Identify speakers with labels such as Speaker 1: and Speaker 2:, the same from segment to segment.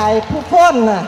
Speaker 1: หลผู้พ้นน่ะ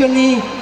Speaker 2: journey